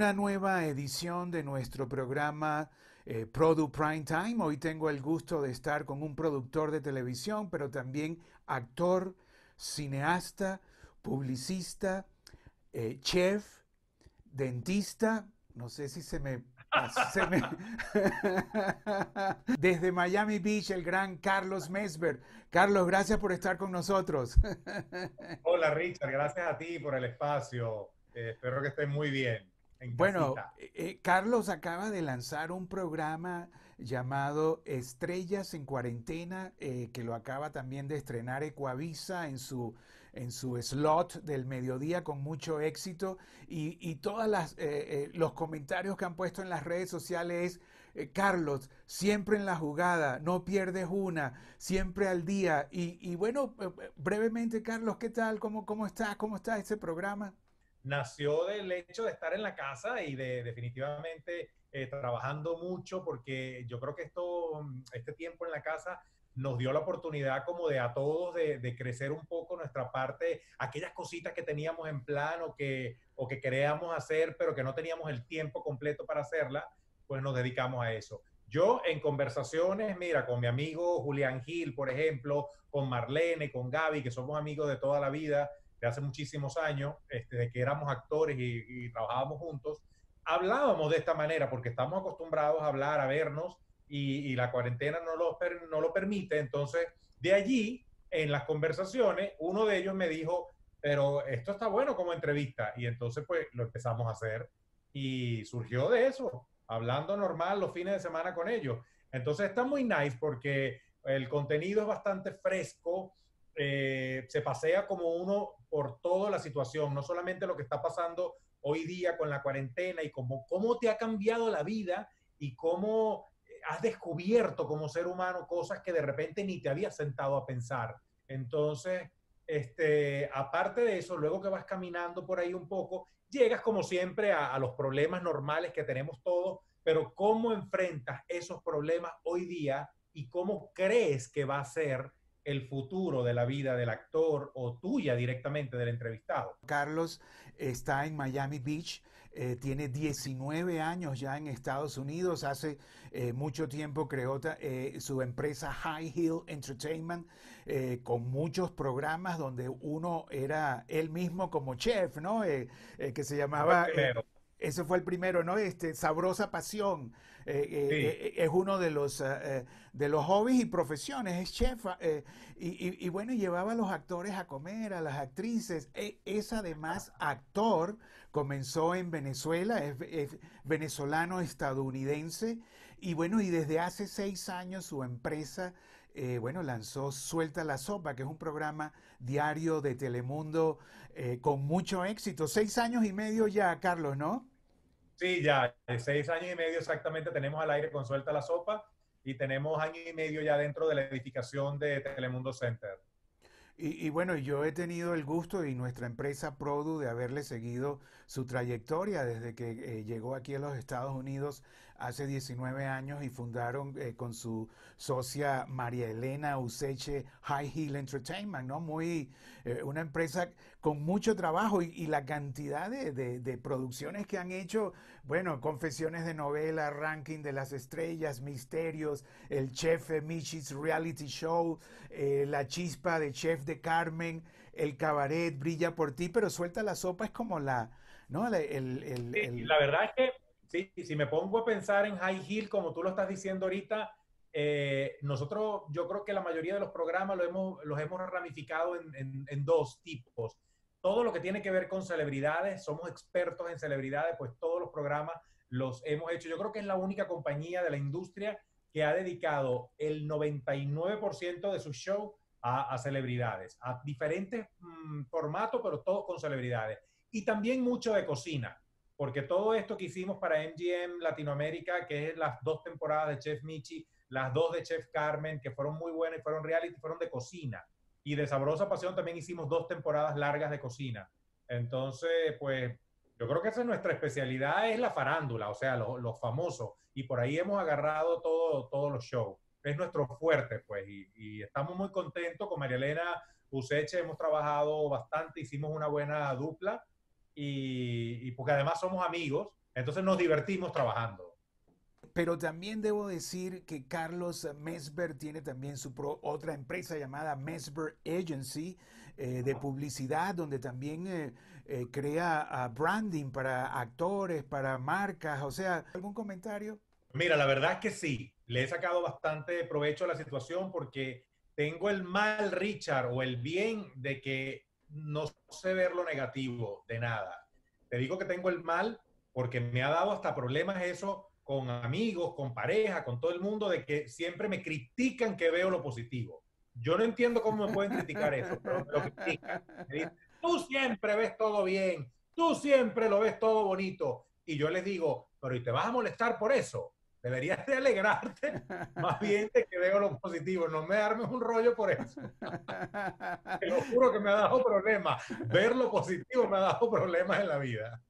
una nueva edición de nuestro programa eh, Produ Prime Time. Hoy tengo el gusto de estar con un productor de televisión, pero también actor, cineasta, publicista, eh, chef, dentista. No sé si se me... se me... Desde Miami Beach, el gran Carlos Mesber. Carlos, gracias por estar con nosotros. Hola Richard, gracias a ti por el espacio. Eh, espero que estés muy bien. Bueno, eh, eh, Carlos acaba de lanzar un programa llamado Estrellas en Cuarentena, que lo acaba también de estrenar Ecuavisa en su, en su slot del mediodía con mucho éxito. Y, y todos los comentarios que han puesto en las redes sociales es, Carlos, siempre en la jugada, no pierdes una, siempre al día. Y, y bueno, brevemente, Carlos, ¿qué tal? ¿Cómo, cómo estás? ¿Cómo está ese programa? Nació del hecho de estar en la casa y de definitivamente eh, trabajando mucho, porque yo creo que esto, este tiempo en la casa nos dio la oportunidad como de a todos de, crecer un poco nuestra parte, aquellas cositas que teníamos en plan o que, o que queríamos hacer, pero que no teníamos el tiempo completo para hacerla, pues nos dedicamos a eso. Yo en conversaciones, mira, con mi amigo Julián Gil, por ejemplo, con Marlene, con Gaby, que somos amigos de toda la vida, de hace muchísimos años, este, de que éramos actores y, trabajábamos juntos, hablábamos de esta manera porque estamos acostumbrados a hablar, a vernos y, la cuarentena no lo, no lo permite. Entonces, de allí, en las conversaciones, uno de ellos me dijo, pero esto está bueno como entrevista. Y entonces, pues, lo empezamos a hacer y surgió de eso, hablando normal los fines de semana con ellos. Entonces, está muy nice porque el contenido es bastante fresco, eh, se pasea como uno por toda la situación, no solamente lo que está pasando hoy día con la cuarentena y cómo, cómo te ha cambiado la vida y cómo has descubierto como ser humano cosas que de repente ni te habías sentado a pensar. Entonces, este, aparte de eso, luego que vas caminando por ahí un poco, llegas como siempre a los problemas normales que tenemos todos, pero cómo enfrentas esos problemas hoy día y cómo crees que va a ser el futuro de la vida del actor o tuya directamente del entrevistado. Carlos está en Miami Beach, eh, tiene 19 años ya en Estados Unidos, hace eh, mucho tiempo creó eh, su empresa High Hill Entertainment con muchos programas donde uno era él mismo como chef, ¿no? que se llamaba... Ese fue el primero, ¿no? Este, Sabrosa Pasión. Eh, eh, eh, es uno de los, de los hobbies y profesiones, es chef. Y, bueno, llevaba a los actores a comer, a las actrices. E, es además actor, comenzó en Venezuela, es, venezolano estadounidense. Y bueno, y desde hace seis años su empresa bueno, lanzó Suelta la Sopa, que es un programa diario de Telemundo con mucho éxito. Seis años y medio ya, Carlos, ¿no? Sí, ya, seis años y medio exactamente tenemos al aire con Suelta la Sopa y tenemos año y medio ya dentro de la edificación de Telemundo Center. Y, bueno, yo he tenido el gusto y nuestra empresa Produ de haberle seguido su trayectoria desde que eh, llegó aquí a los Estados Unidos hace 19 años y fundaron eh, con su socia María Elena Useche High Heel Entertainment, ¿no? Muy, eh, una empresa con mucho trabajo y, la cantidad de, producciones que han hecho, bueno, confesiones de novela, ranking de las estrellas, misterios, el chef Michi's reality show, la chispa de chef Carmen, el cabaret brilla por ti, pero suelta la sopa es como la, ¿no? El, la verdad es que sí, si me pongo a pensar en High Hill, como tú lo estás diciendo ahorita, eh, nosotros, yo creo que la mayoría de los programas lo hemos, los hemos ramificado en, en, dos tipos. Todo lo que tiene que ver con celebridades, somos expertos en celebridades, pues todos los programas los hemos hecho. Yo creo que es la única compañía de la industria que ha dedicado el 99% de su show a, celebridades, a diferentes mm, formatos, pero todos con celebridades. Y también mucho de cocina, porque todo esto que hicimos para MGM Latinoamérica, que es las dos temporadas de Chef Michi, las dos de Chef Carmen, que fueron muy buenas y fueron reality, fueron de cocina. Y de Sabrosa Pasión también hicimos dos temporadas largas de cocina. Entonces, pues yo creo que esa es nuestra especialidad, es la farándula, o sea, los famosos. Y por ahí hemos agarrado todo, todos los shows es nuestro fuerte, pues, y, estamos muy contentos con María Elena Useche, hemos trabajado bastante, hicimos una buena dupla, y, porque además somos amigos, Entonces nos divertimos trabajando. Pero también debo decir que Carlos Mesber tiene también su otra empresa llamada Mesber Agency eh, de publicidad, donde también eh, eh, crea branding para actores, para marcas. O sea, ¿algún comentario? Mira, la verdad es que sí. Le he sacado bastante provecho a la situación porque tengo el mal, Richard, o el bien de que no sé ver lo negativo de nada. Te digo que tengo el mal porque me ha dado hasta problemas eso con amigos, con pareja, con todo el mundo, de que siempre me critican que veo lo positivo. Yo no entiendo cómo me pueden criticar eso, pero me lo critican. Tú siempre ves todo bien, tú siempre lo ves todo bonito. Y yo les digo, pero ¿y te vas a molestar por eso? Deberías de alegrarte más bien de que veo lo positivo, no me armes un rollo por eso. Te lo juro que me ha dado problemas. Ver lo positivo me ha dado problemas en la vida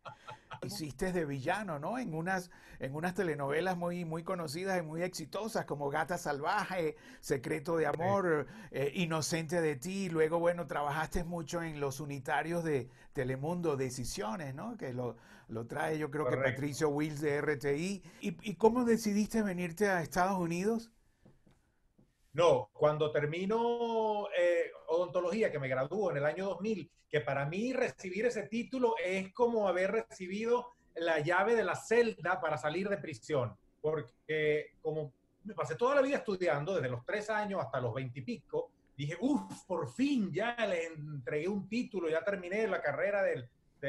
hiciste de villano, ¿no? En unas, en unas telenovelas muy, muy conocidas y muy exitosas como Gata Salvaje, Secreto de Amor, eh, Inocente de ti. Luego, bueno, trabajaste mucho en los unitarios de Telemundo, Decisiones, ¿no? Que lo, lo trae yo creo que Patricio Wills de RTI. ¿Y, ¿Y cómo decidiste venirte a Estados Unidos? No, cuando termino eh, odontología, que me graduó en el año 2000, que para mí recibir ese título es como haber recibido la llave de la celda para salir de prisión, porque como me pasé toda la vida estudiando, desde los tres años hasta los veintipico, dije, uff, por fin ya le entregué un título, ya terminé la carrera del,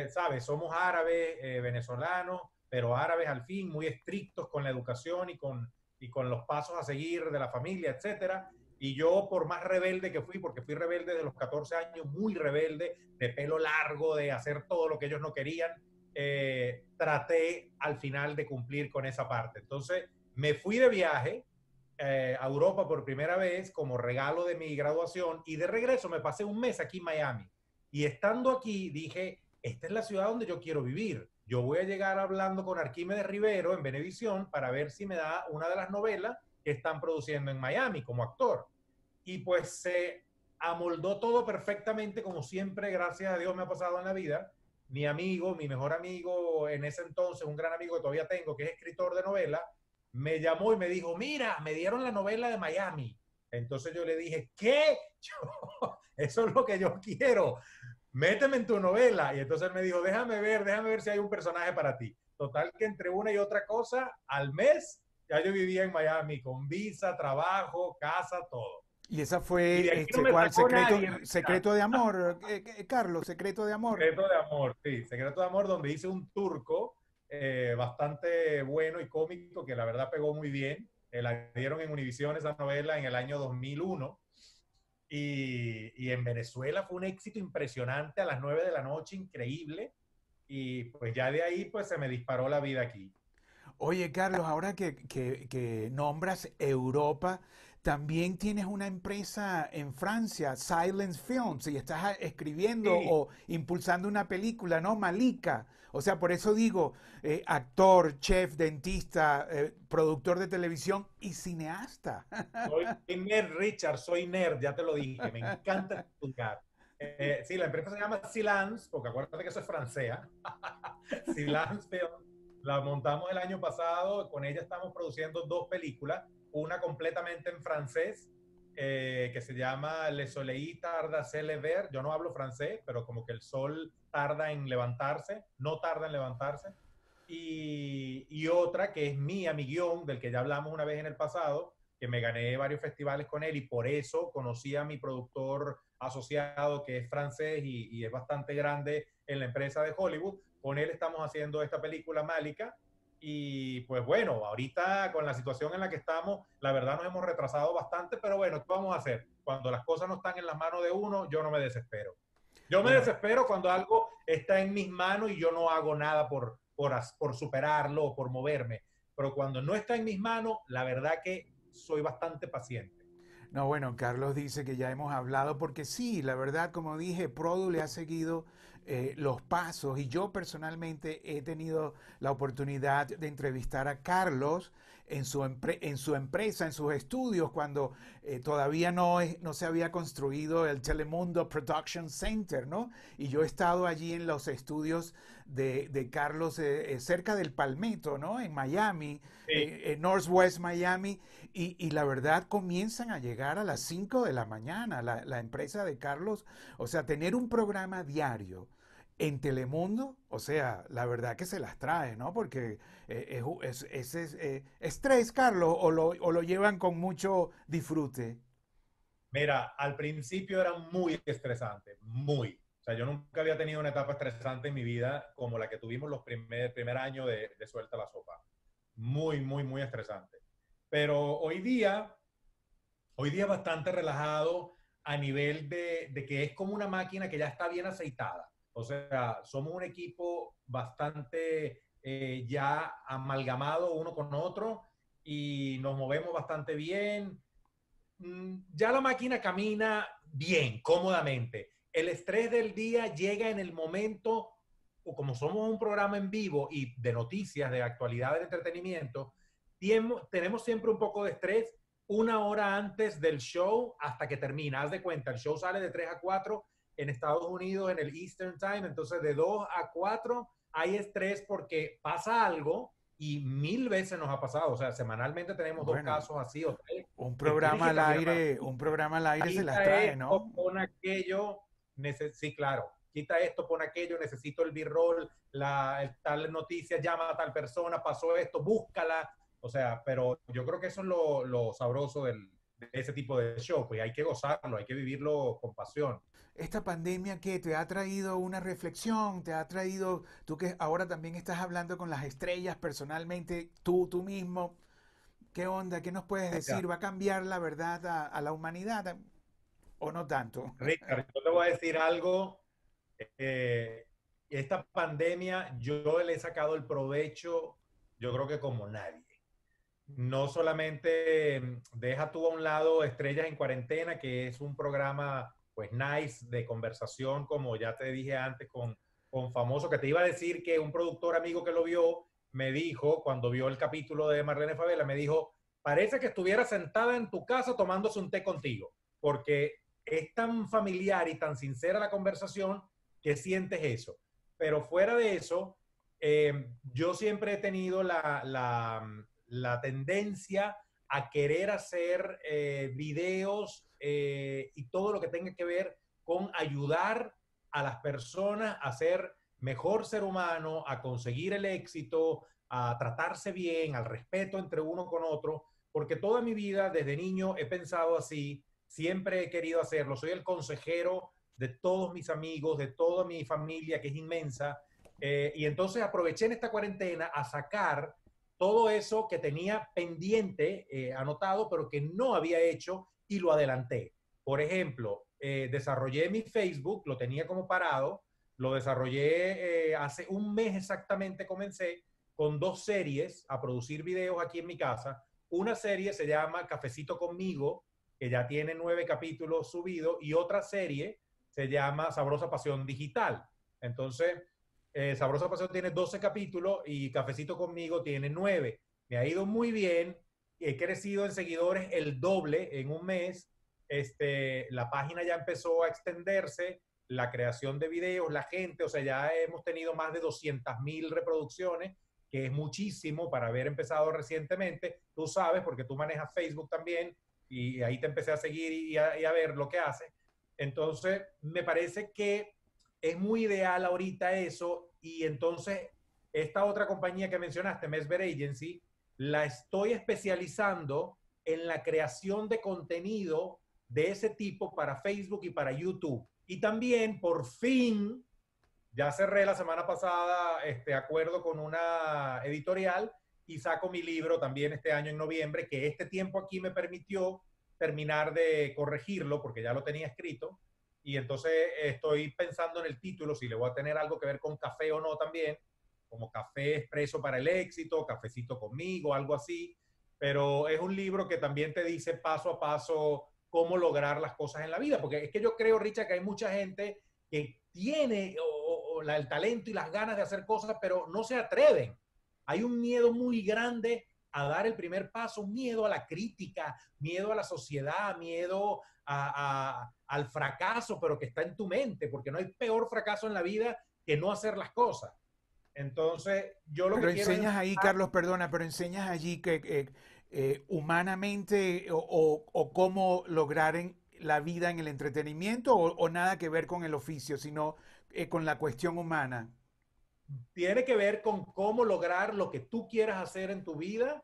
¿sabes? Somos árabes, eh, venezolanos, pero árabes al fin, muy estrictos con la educación y con y con los pasos a seguir de la familia, etcétera. Y yo, por más rebelde que fui, porque fui rebelde de los 14 años, muy rebelde, de pelo largo, de hacer todo lo que ellos no querían, eh, traté al final de cumplir con esa parte. Entonces, me fui de viaje eh, a Europa por primera vez como regalo de mi graduación y de regreso me pasé un mes aquí en Miami. Y estando aquí, dije, esta es la ciudad donde yo quiero vivir yo voy a llegar hablando con Arquímedes Rivero en Venevisión para ver si me da una de las novelas que están produciendo en Miami como actor. Y pues se amoldó todo perfectamente, como siempre, gracias a Dios me ha pasado en la vida. Mi amigo, mi mejor amigo en ese entonces, un gran amigo que todavía tengo, que es escritor de novela, me llamó y me dijo, mira, me dieron la novela de Miami. Entonces yo le dije, ¿qué? eso es lo que yo quiero méteme en tu novela. Y entonces él me dijo, déjame ver, déjame ver si hay un personaje para ti. Total que entre una y otra cosa, al mes, ya yo vivía en Miami con visa, trabajo, casa, todo. Y esa fue este, secreto, secreto, de amor, eh, eh, Carlos, secreto de amor. Secreto de amor, sí, secreto de amor, donde hice un turco eh, bastante bueno y cómico, que la verdad pegó muy bien. la dieron en Univision esa novela en el año 2001 y, en Venezuela fue un éxito impresionante a las 9 de la noche, increíble. Y pues ya de ahí pues se me disparó la vida aquí. Oye, Carlos, ahora que, nombras Europa, también tienes una empresa en Francia, Silence Films, y estás escribiendo o impulsando una película, ¿no? Malika. O sea, por eso digo, eh, actor, chef, dentista, eh, productor de televisión y cineasta. Soy nerd, Richard, soy nerd, ya te lo dije, me encanta estudiar. Eh, sí, la empresa se llama Silence, porque acuérdate que eso es francesa. Silence la montamos el año pasado, con ella estamos produciendo dos películas, una completamente en francés eh, que se llama Le Soleil tarda se lever. Yo no hablo francés, pero como que el sol tarda en levantarse, no tarda en levantarse. Y, y otra que es mía, mi guion, del que ya hablamos una vez en el pasado, que me gané varios festivales con él y por eso conocí a mi productor asociado que es francés y, y es bastante grande en la empresa de Hollywood. Con él estamos haciendo esta película Málica, y pues bueno, ahorita con la situación en la que estamos, la verdad nos hemos retrasado bastante, pero bueno, ¿qué vamos a hacer? Cuando las cosas no están en las manos de uno, yo no me desespero. Yo me desespero cuando algo está en mis manos y yo no hago nada por, por, por superarlo o por moverme. Pero cuando no está en mis manos, la verdad que soy bastante paciente. No, bueno, Carlos dice que ya hemos hablado porque sí, la verdad, como dije, Produ le ha seguido eh, los pasos. Y yo personalmente he tenido la oportunidad de entrevistar a Carlos en su, en su empresa, en sus estudios, cuando eh, todavía no, no se había construido el Telemundo Production Center, ¿no? Y yo he estado allí en los estudios de, Carlos, eh, eh, cerca del Palmetto, ¿no? En Miami, en Northwest Miami, y, la verdad comienzan a llegar a las 5 de la mañana, la, la empresa de Carlos, o sea, tener un programa diario en Telemundo, o sea, la verdad que se las trae, ¿no? Porque eh, es, es, eh, estrés, Carlos, o lo, o lo llevan con mucho disfrute. Mira, al principio era muy estresante, muy. O sea, yo nunca había tenido una etapa estresante en mi vida como la que tuvimos los primer, primer año de, de Suelta la Sopa. Muy, muy, muy estresante. Pero hoy día, hoy día bastante relajado a nivel de, de que es como una máquina que ya está bien aceitada. O sea, somos un equipo bastante eh, ya amalgamado uno con otro y nos movemos bastante bien. Mm, ya la máquina camina bien, cómodamente. El estrés del día llega en el momento, o como somos un programa en vivo y de noticias, de actualidad, de entretenimiento, tenemos siempre un poco de estrés una hora antes del show hasta que termina. Haz de cuenta, el show sale de 3 a 4 en Estados Unidos en el Eastern Time, entonces de 2 a 4 hay estrés porque pasa algo y mil veces nos ha pasado, o sea, semanalmente tenemos dos casos así o tres. Un programa al aire, un programa al aire se las trae, ¿no? Pon aquello, sí, claro, quita esto, pon aquello, necesito el b-roll, la tal noticia, llama a tal persona, pasó esto, búscala, o sea, pero yo creo que eso es lo, lo sabroso del, de ese tipo de show, pues hay que gozarlo, hay que vivirlo con pasión esta pandemia que te ha traído una reflexión, te ha traído, tú que ahora también estás hablando con las estrellas personalmente, tú, tú mismo, ¿qué onda? ¿Qué nos puedes decir? ¿Va a cambiar la verdad a, la humanidad o no tanto? Richard, yo te voy a decir algo. Eh, esta pandemia yo le he sacado el provecho, yo creo que como nadie. No solamente mm, deja tú a un lado Estrellas en Cuarentena, que es un programa pues nice de conversación, como ya te dije antes con, con Famoso, que te iba a decir que un productor amigo que lo vio me dijo, cuando vio el capítulo de Marlene Favela, me dijo, parece que estuviera sentada en tu casa tomándose un té contigo, porque es tan familiar y tan sincera la conversación que sientes eso. Pero fuera de eso, eh, yo siempre he tenido la, la, la tendencia a querer hacer eh, videos eh, y todo lo que tenga que ver con ayudar a las personas a ser mejor ser humano, a conseguir el éxito, a tratarse bien, al respeto entre uno con otro, porque toda mi vida, desde niño, he pensado así, siempre he querido hacerlo. Soy el consejero de todos mis amigos, de toda mi familia, que es inmensa. Eh, y entonces aproveché en esta cuarentena a sacar todo eso que tenía pendiente, eh, anotado, pero que no había hecho y lo adelanté. Por ejemplo, eh, desarrollé mi Facebook, lo tenía como parado, lo desarrollé eh, hace un mes exactamente, comencé con dos series a producir videos aquí en mi casa. Una serie se llama Cafecito conmigo, que ya tiene nueve capítulos subidos, y otra serie se llama Sabrosa Pasión Digital. Entonces, eh, Sabrosa Pasión tiene 12 capítulos y Cafecito conmigo tiene nueve. Me ha ido muy bien he crecido en seguidores el doble en un mes. Este, la página ya empezó a extenderse, la creación de videos, la gente, o sea, ya hemos tenido más de 200 mil reproducciones, que es muchísimo para haber empezado recientemente. Tú sabes, porque tú manejas Facebook también, y ahí te empecé a seguir y a, y a ver lo que hace. Entonces, me parece que es muy ideal ahorita eso, y entonces esta otra compañía que mencionaste, Mesver Agency, la estoy especializando en la creación de contenido de ese tipo para Facebook y para YouTube. Y también, por fin, ya cerré la semana pasada este acuerdo con una editorial y saco mi libro también este año en noviembre, que este tiempo aquí me permitió terminar de corregirlo porque ya lo tenía escrito. Y entonces estoy pensando en el título, si le voy a tener algo que ver con café o no también como Café Expreso para el Éxito, Cafecito conmigo, algo así. Pero es un libro que también te dice paso a paso cómo lograr las cosas en la vida. Porque es que yo creo, Richard, que hay mucha gente que tiene el talento y las ganas de hacer cosas, pero no se atreven. Hay un miedo muy grande a dar el primer paso, miedo a la crítica, miedo a la sociedad, miedo al fracaso, pero que está en tu mente, porque no hay peor fracaso en la vida que no hacer las cosas. Entonces, yo lo pero que quiero enseñas ahí, Carlos, perdona, pero enseñas allí que eh, humanamente o, cómo lograr en la vida en el entretenimiento o, nada que ver con el oficio, sino eh, con la cuestión humana tiene que ver con cómo lograr lo que tú quieras hacer en tu vida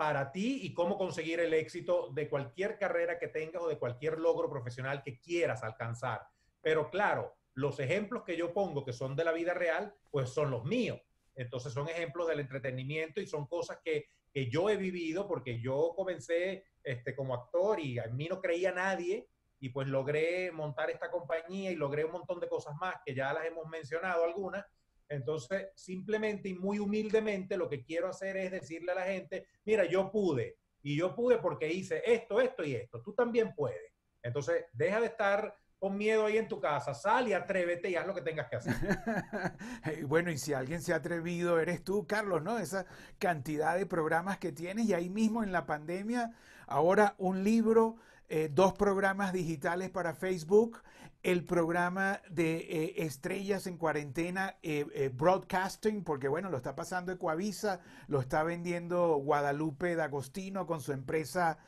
para ti y cómo conseguir el éxito de cualquier carrera que tengas o de cualquier logro profesional que quieras alcanzar. Pero claro, los ejemplos que yo pongo que son de la vida real, pues son los míos. Entonces son ejemplos del entretenimiento y son cosas que, yo he vivido porque yo comencé este, como actor y a mí no creía nadie y pues logré montar esta compañía y logré un montón de cosas más que ya las hemos mencionado algunas entonces, simplemente y muy humildemente lo que quiero hacer es decirle a la gente, mira, yo pude, y yo pude porque hice esto, esto y esto, tú también puedes. Entonces, deja de estar con miedo ahí en tu casa, sal y atrévete y haz lo que tengas que hacer. bueno, y si alguien se ha atrevido, eres tú, Carlos, ¿no? Esa cantidad de programas que tienes y ahí mismo en la pandemia, ahora un libro, eh, dos programas digitales para Facebook, el programa de eh, Estrellas en Cuarentena eh, Broadcasting, porque bueno, lo está pasando Ecoavisa, lo está vendiendo Guadalupe D'Agostino con su empresa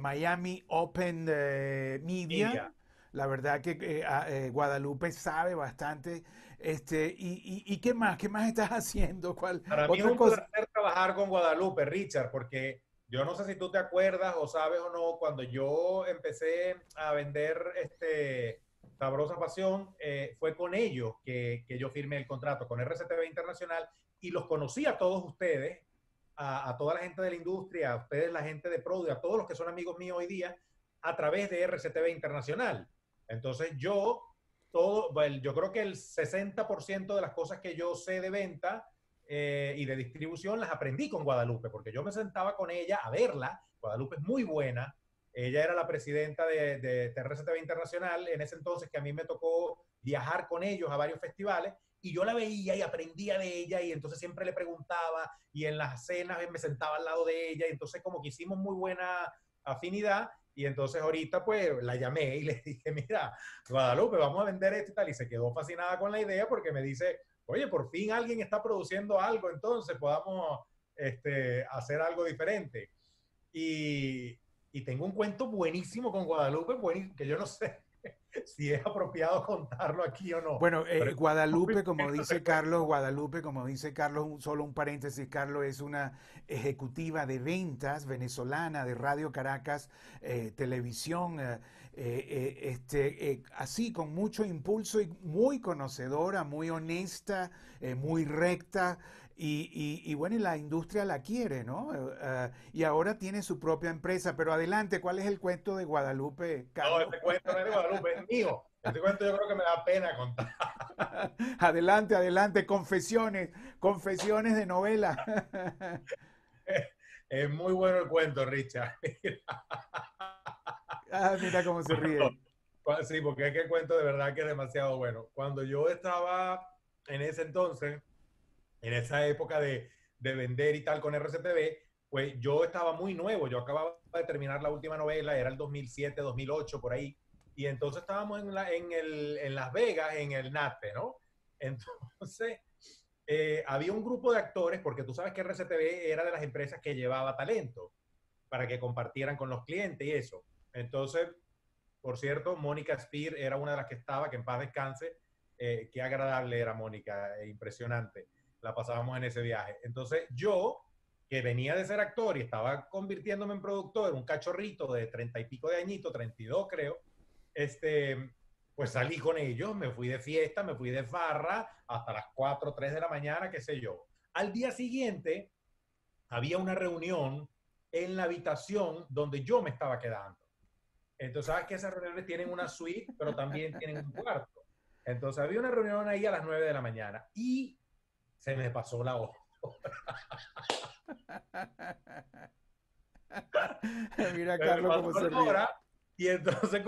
Miami Open Media. La verdad que Guadalupe sabe bastante. Este, y, y, qué más? ¿Qué más estás haciendo? ¿Cuál, Para mí es un placer trabajar con Guadalupe, Richard, porque yo no sé si tú te acuerdas o sabes o no, cuando yo empecé a vender este Sabrosa Pasión, eh, fue con ellos que, que, yo firmé el contrato con RCTV Internacional y los conocí a todos ustedes, a, toda la gente de la industria, a ustedes, la gente de Produ, a todos los que son amigos míos hoy día, a través de RCTV Internacional. Entonces yo, todo, bueno, yo creo que el 60% de las cosas que yo sé de venta, eh, y de distribución las aprendí con Guadalupe, porque yo me sentaba con ella a verla. Guadalupe es muy buena. Ella era la presidenta de, de TV Internacional en ese entonces que a mí me tocó viajar con ellos a varios festivales y yo la veía y aprendía de ella y entonces siempre le preguntaba y en las cenas me sentaba al lado de ella y entonces como que hicimos muy buena afinidad y entonces ahorita pues la llamé y le dije, mira, Guadalupe, vamos a vender esto y tal y se quedó fascinada con la idea porque me dice, oye, por fin alguien está produciendo algo, entonces podamos este, hacer algo diferente. Y, y, tengo un cuento buenísimo con Guadalupe, que yo no sé si es apropiado contarlo aquí o no. Bueno, eh, Guadalupe, como dice Carlos, Guadalupe, como dice Carlos, solo un paréntesis, Carlos es una ejecutiva de ventas venezolana de Radio Caracas, eh, televisión. Eh, eh, eh, este, eh, así con mucho impulso y muy conocedora, muy honesta, muy recta. Y, bueno, y la industria la quiere, ¿no? y ahora tiene su propia empresa. Pero adelante, ¿cuál es el cuento de Guadalupe? No, este cuento no es de Guadalupe, es mío. Este cuento yo creo que me da pena contar. adelante, adelante, confesiones, confesiones de novela. es muy bueno el cuento, Richard. Ah, mira cómo se ríe. Sí, porque es que cuento de verdad que es demasiado bueno. Cuando yo estaba en ese entonces, en esa época de, de vender y tal con RCTV, pues yo estaba muy nuevo. Yo acababa de terminar la última novela, era el 2007, 2008, por ahí. Y entonces estábamos en, en, el, en Las Vegas, en el NATE, ¿no? Entonces, eh, había un grupo de actores, porque tú sabes que RCTV era de las empresas que llevaba talento para que compartieran con los clientes y eso. Entonces, por cierto, Mónica Spear era una de las que estaba, que en paz descanse. Eh, qué agradable era Mónica, eh, impresionante. La pasábamos en ese viaje. Entonces, yo, que venía de ser actor y estaba convirtiéndome en productor, un cachorrito de treinta y pico de añitos, 32 creo, este, pues salí con ellos, me fui de fiesta, me fui de farra hasta las 4, 3 de la mañana, qué sé yo. Al día siguiente había una reunión en la habitación donde yo me estaba quedando. Entonces, sabes que esas reuniones tienen una suite, pero también tienen un cuarto. Entonces, había una reunión ahí a las 9 de la mañana y se me pasó la hora. Mira, Carlos, cómo se ríe. Y entonces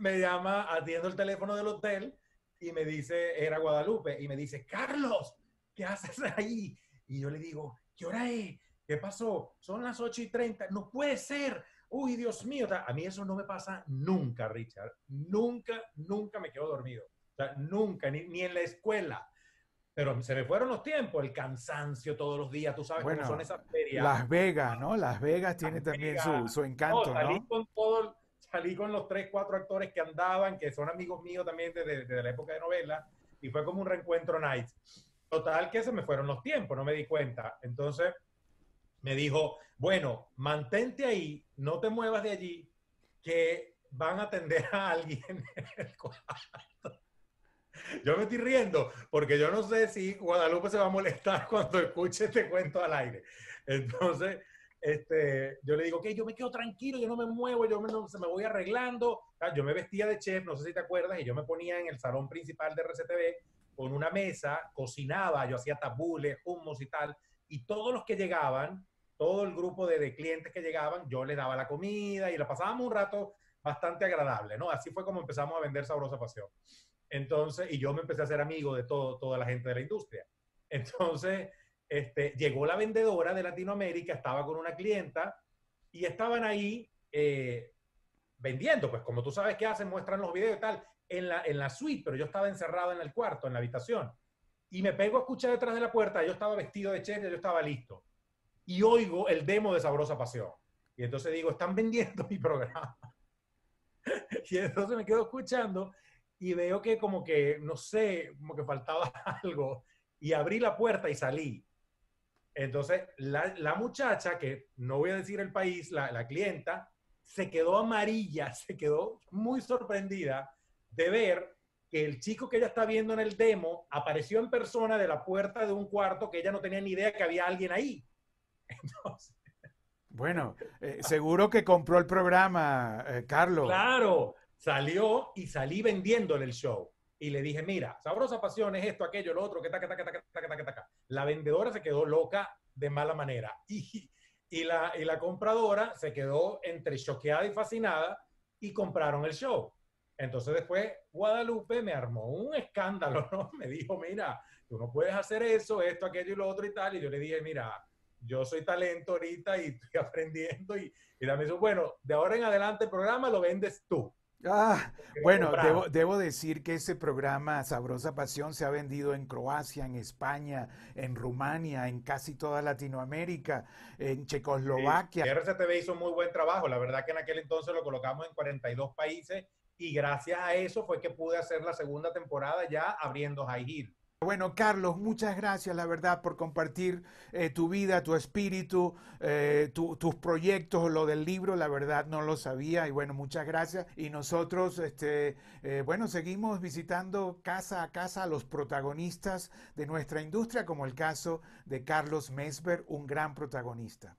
me llama, atiendo el teléfono del hotel y me dice, era Guadalupe, y me dice, Carlos, ¿qué haces ahí? Y yo le digo, ¿qué hora es? ¿qué pasó? Son las 8 y 30, no puede ser. Uy, Dios mío, a mí eso no me pasa nunca, Richard. Nunca, nunca me quedo dormido. O sea, nunca, ni, ni en la escuela. Pero se me fueron los tiempos, el cansancio todos los días, tú sabes cómo son esas ferias. Las Vegas, ¿no? Las Vegas tiene también su, su, encanto, no, salí Con todo, salí con los tres, cuatro actores que andaban, que son amigos míos también desde, desde la época de novela, y fue como un reencuentro night. Total que se me fueron los tiempos, no me di cuenta. Entonces me dijo, bueno, mantente ahí, no te muevas de allí, que van a atender a alguien en el cuarto. Yo me estoy riendo porque yo no sé si Guadalupe se va a molestar cuando escuche este cuento al aire. Entonces, este, yo le digo que yo me quedo tranquilo, yo no me muevo, yo me, no, me voy arreglando. Yo me vestía de chef, no sé si te acuerdas, y yo me ponía en el salón principal de RCTV con una mesa, cocinaba, yo hacía tabules, hummus y tal, y todos los que llegaban, todo el grupo de, de clientes que llegaban, yo les daba la comida y la pasábamos un rato bastante agradable, ¿no? Así fue como empezamos a vender Sabrosa Pasión. Entonces, y yo me empecé a ser amigo de todo, toda la gente de la industria. Entonces, este, llegó la vendedora de Latinoamérica, estaba con una clienta y estaban ahí eh, vendiendo, pues como tú sabes que hacen, muestran los videos y tal, en la, en la suite, pero yo estaba encerrado en el cuarto, en la habitación. Y me pego a escuchar detrás de la puerta, yo estaba vestido de chef, yo estaba listo. Y oigo el demo de Sabrosa Pasión. Y entonces digo, están vendiendo mi programa. y entonces me quedo escuchando y veo que como que, no sé, como que faltaba algo. Y abrí la puerta y salí. Entonces, la, la muchacha, que no voy a decir el país, la, la, clienta, se quedó amarilla, se quedó muy sorprendida de ver que el chico que ella está viendo en el demo apareció en persona de la puerta de un cuarto que ella no tenía ni idea que había alguien ahí. Entonces, bueno, eh, seguro que compró el programa, eh, Carlos. Claro, salió y salí vendiéndole el show. Y le dije, mira, sabrosa pasión es esto, aquello, lo otro, que taca, taca, taca, taca, taca. La vendedora se quedó loca de mala manera. Y, y, la, y la compradora se quedó entre choqueada y fascinada y compraron el show. Entonces después Guadalupe me armó un escándalo, ¿no? Me dijo, mira, tú no puedes hacer eso, esto, aquello y lo otro y tal. Y yo le dije, mira, yo soy talento ahorita y estoy aprendiendo. Y, y también dijo, bueno, de ahora en adelante el programa lo vendes tú. Ah, bueno, debo, debo, decir que ese programa Sabrosa Pasión se ha vendido en Croacia, en España, en Rumania, en casi toda Latinoamérica, en Checoslovaquia. Sí, RCTV hizo muy buen trabajo. La verdad que en aquel entonces lo colocamos en 42 países y gracias a eso fue que pude hacer la segunda temporada ya abriendo High Hill. Bueno, Carlos, muchas gracias, la verdad, por compartir eh, tu vida, tu espíritu, eh, tu, tus proyectos, lo del libro, la verdad no lo sabía y bueno, muchas gracias. Y nosotros, este, eh, bueno, seguimos visitando casa a casa a los protagonistas de nuestra industria, como el caso de Carlos Mesber, un gran protagonista.